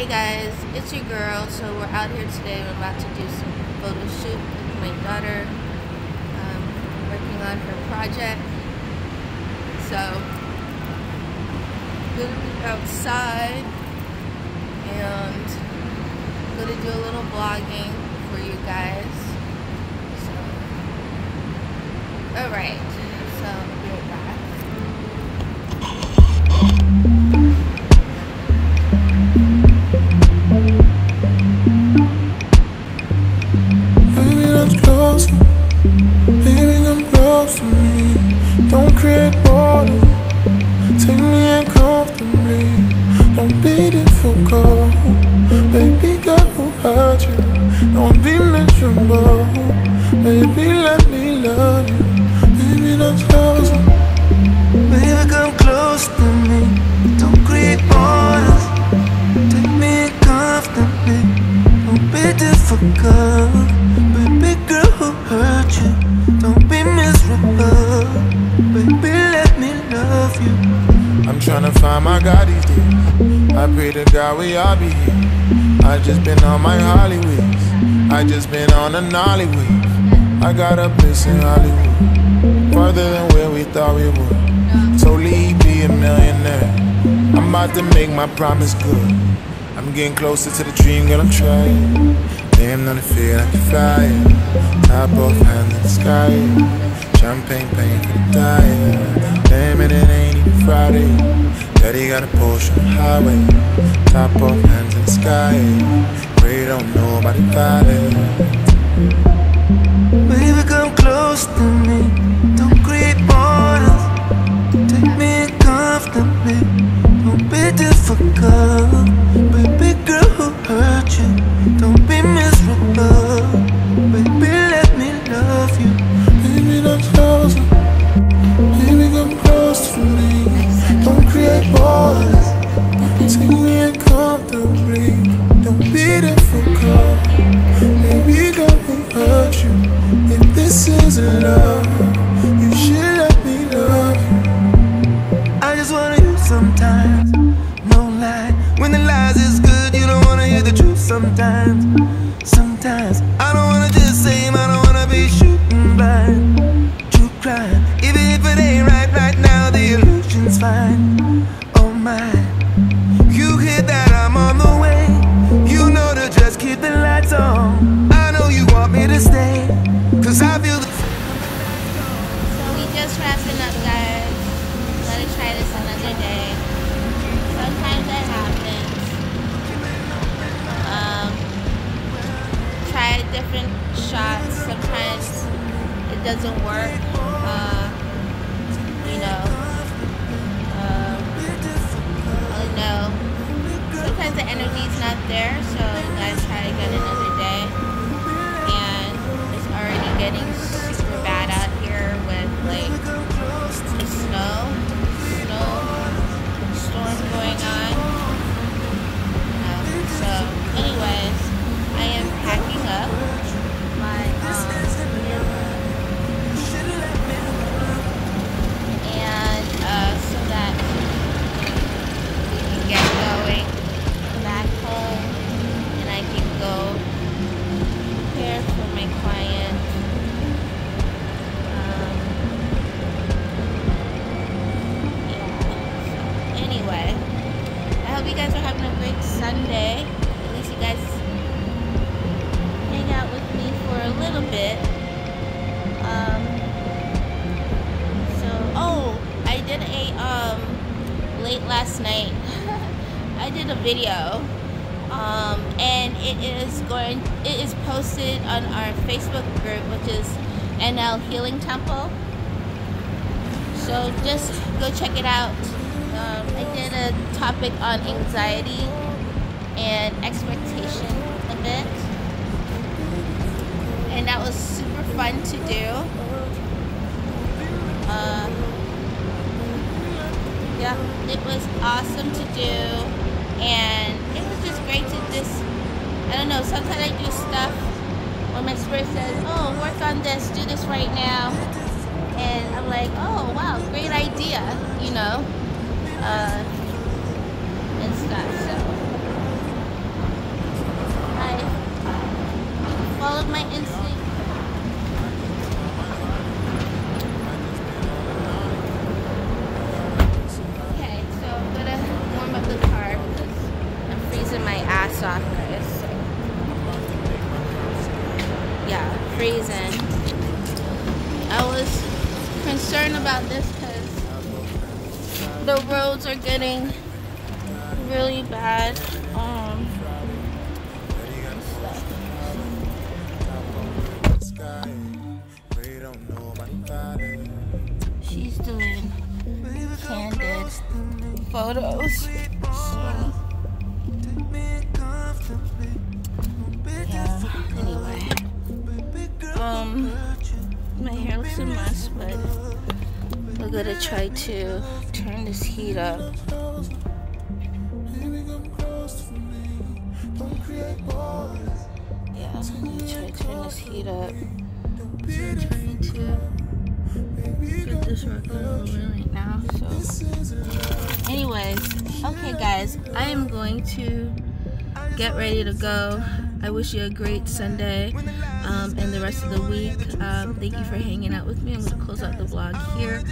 Hey guys, it's your girl. So we're out here today. We're about to do some photo shoot with my daughter. Um, working on her project. So, gonna be outside and gonna do a little vlogging for you guys. So, alright. So, Don't be miserable. Baby, let me love you. Baby, that's close. Baby, come close to me. Don't create borders. Take me comfortably. Don't be difficult. Baby girl who hurt you. Don't be miserable. Baby, let me love you. I'm tryna find my God these days. I pray to God we all be here. I just been on my Hollywood. I just been on a Nollywood. I got a place in Hollywood. Farther than where we thought we would. Totally be a millionaire. I'm about to make my promise good. I'm getting closer to the dream, girl, I'm trying. Damn, not a fear, I can fly. Top off, hand in the sky. Champagne pain for the diet. Damn it, it ain't even Friday. Daddy got a Porsche on the highway. Top off, hands in the sky. Don't know about it. Baby, Oh my, you hear that I'm on the way. You know to just keep the lights on. I know you want me to stay, cause I feel the So we just wrapping up, guys. Gotta try this another day. Sometimes happens. Um, try different shots. Sometimes it doesn't work. Sunday. At least you guys hang out with me for a little bit. Um, so, oh, I did a um late last night. I did a video, um, and it is going. It is posted on our Facebook group, which is NL Healing Temple. So just go check it out. Um, I did a topic on anxiety and expectation bit, and that was super fun to do. Uh, yeah, it was awesome to do, and it was just great to just, I don't know, sometimes I do stuff when my spirit says, oh, work on this, do this right now, and I'm like, oh, wow, great idea, you know, uh, and stuff, so, freezing my ass off, guys. Yeah, freezing. I was concerned about this because the roads are getting really bad. Um, she's doing candid photos. Yeah, anyway. Um, my hair looks a mess, but we're gonna try to turn this heat up. Yeah, I'm gonna try to turn this heat up. I'm this working right now. So, anyways, okay, guys, I am going to get ready to go. I wish you a great Sunday um, and the rest of the week. Um, thank you for hanging out with me. I'm going to close out the vlog here.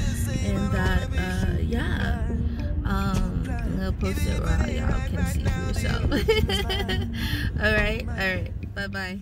And that, uh, yeah. Um, I'm going to post it where y'all can see for yourself. alright, alright. Bye bye.